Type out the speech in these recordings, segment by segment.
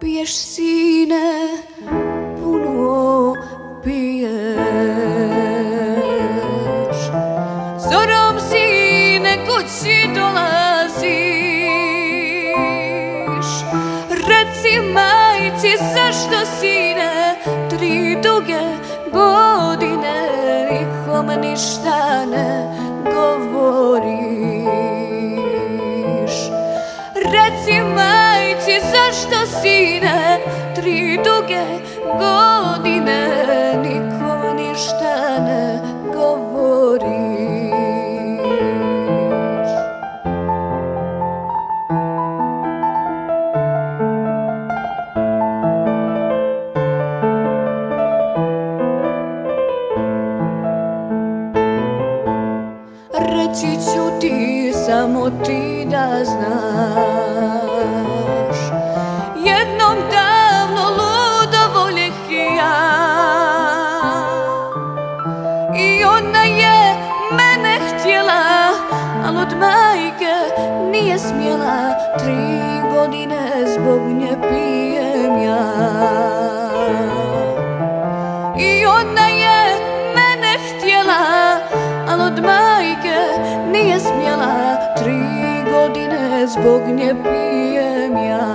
Piješ sine, puno piješ. Zorom sine kući dolaziš? Reci majci zašto sine tri duge godine? Nikom ništa ne Reci majci zašto sine tri duge godine Nikom ništa ne govoriš Reći ću ti samo ti da znaš. Jednom davno ludo voljeh ja I ona je mene htjela Al od majke nije smjela. Tri godine zbog nje pijem ja. I ona je zbog nje pijem ja.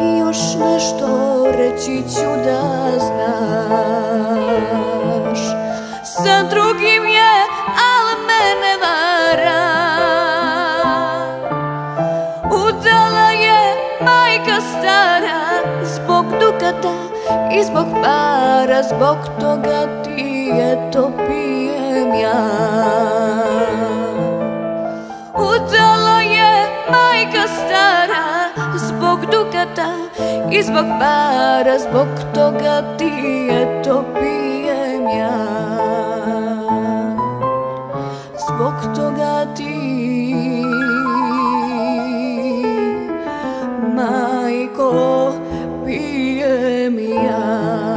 I još nešto reći Sa drugim Zbog dukata i zbog para Zbog toga ti eto pijem ja. Udala je majka stara Zbog dukata i zbog para Zbog toga ti eto pijem ja. Zbog toga ti de mi alma.